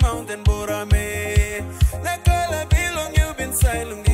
mountain, but I may. Like all I belong, you've been silent.